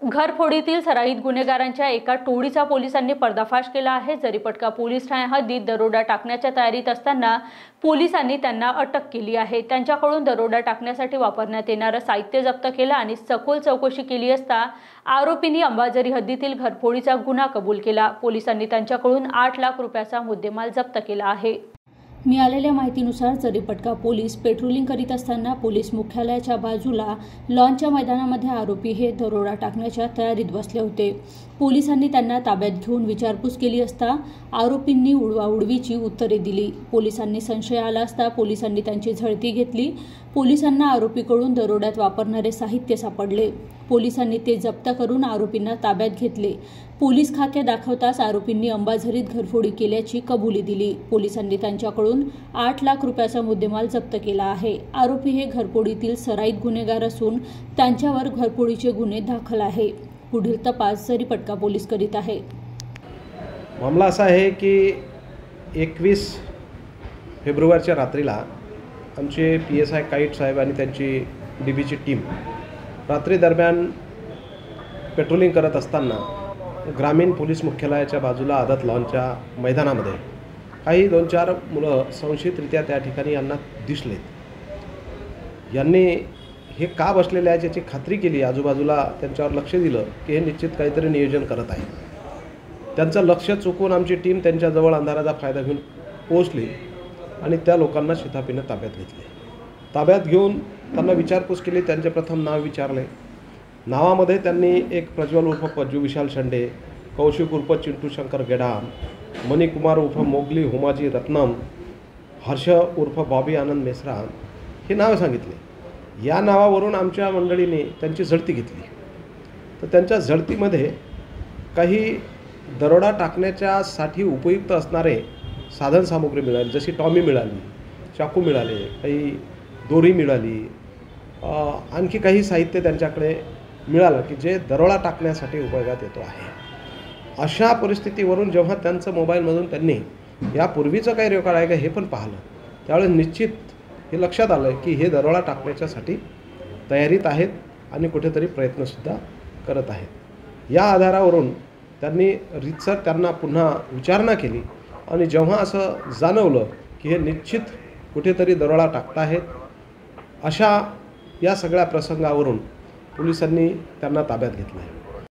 घरफोडीतील सराईत गुन्हेगारांच्या एका टोळीचा पोलिसांनी पर्दाफाश केला आहे. जरीपटका पोलीस ठाणे हद्दीत दरोडा टाकण्याच्या तयारीत असताना पोलिसांनी त्यांना अटक केली आहे. त्यांच्याकडून दरोडा टाकण्यासाठी वापरण्यात येणारं साहित्य जप्त केलं आणि सखोल चौकशी केली असता आरोपींनी अंबाझरी हद्दीतील घरफोडीचा गुन्हा कबूल केला. पोलिसांनी त्यांच्याकडून आठ लाख रुपयाचा मुद्देमाल जप्त केला आहे. मिळालेल्या माहितीनुसार जरीपटका पोलीस पेट्रोलिंग करीत असताना पोलीस मुख्यालयाच्या बाजूला लॉनच्या मैदानामध्ये आरोपी हे दरोडा टाकण्याच्या तयारीत बसले होते. पोलिसांनी त्यांना ताब्यात घेऊन विचारपूस केली असता आरोपींनी उडवाउडवीची उत्तरे दिली. पोलिसांनी संशय आला असता पोलिसांनी त्यांची झळती घेतली. पोलिसांना आरोपीकडून दरोड्यात वापरणारे साहित्य सापडले. पोलिसांनी ते जप्त करून आरोपींना ताब्यात घेतले. पोलीस खाते दाखवताच आरोपींनी अंबाझरीत घरफोडी केल्याची कबुली दिली. पोलिसांनी त्यांच्याकडून आठ लाख रुपयाचा मुद्देमाल जप्त केला आहे. आरोपी हे घरफोडीतील सराईत गुन्हेगार असून त्यांच्यावर घरफोडीचे गुन्हे दाखल आहे. पुढील तपास सरीपटका पोलीस करीत आहे. मामला असा आहे की एकवीस फेब्रुवारीच्या रात्रीला आमचे पी एस आय काईट साहेब आणि त्यांची डी बीची टीम रात्री दरम्यान पेट्रोलिंग करत असताना ग्रामीण पोलीस मुख्यालयाच्या बाजूला आदत लॉनच्या मैदानामध्ये काही दोन चार मुलं संशयितरित्या त्या ठिकाणी यांना दिसलेत. यांनी हे का बसलेले आहे याची खात्री केली. आजूबाजूला त्यांच्यावर लक्ष दिलं की हे निश्चित काहीतरी नियोजन करत आहे त्यांचं लक्ष चुकून आमची टीम त्यांच्याजवळ अंधाराचा फायदा घेऊन पोहोचली आणि त्या लोकांना शिथापीनं ताब्यात घेतले. ताब्यात घेऊन त्यांना विचारपूस केली त्यांचे प्रथम नाव विचारले. नावामध्ये त्यांनी एक प्रज्वल उर्फ पज्जू विशाल शेंडे कौशिक उर्फ चिंटू शंकर गेडाम मणिकुमार उर्फ मोगली हुमाजी रत्नम हर्ष उर्फ बॉबी आनंद मेसरा हे नावं सांगितले. या नावावरून आमच्या मंडळीने त्यांची झडती घेतली. तर त्यांच्या झडतीमध्ये काही दरोडा टाकण्याच्यासाठी उपयुक्त असणारे साधनसामुग्री मिळाली जशी टॉमी मिळाली चाकू मिळाले काही दोरी मिळाली. आणखी काही साहित्य त्यांच्याकडे मिळालं की जे दरोडा टाकण्यासाठी उपयोगात येतो आहे. अशा परिस्थितीवरून जेव्हा त्यांचं मोबाईलमधून त्यांनी यापूर्वीचं काही रेकॉर्ड आहे का हे पण पाहिलं. त्यावेळेस निश्चित हे लक्षात आलं की हे दरोडा टाकण्याच्यासाठी तयारीत आहेत आणि कुठेतरी प्रयत्नसुद्धा करत आहेत. या आधारावरून त्यांनी रितसर त्यांना पुन्हा विचारणा केली आणि जेव्हा असं जाणवलं की हे निश्चित कुठेतरी दरोडा टाकताहेत अशा या सगळ्या प्रसंगावरून पोलिसांनी त्यांना ताब्यात घेतलं आहे.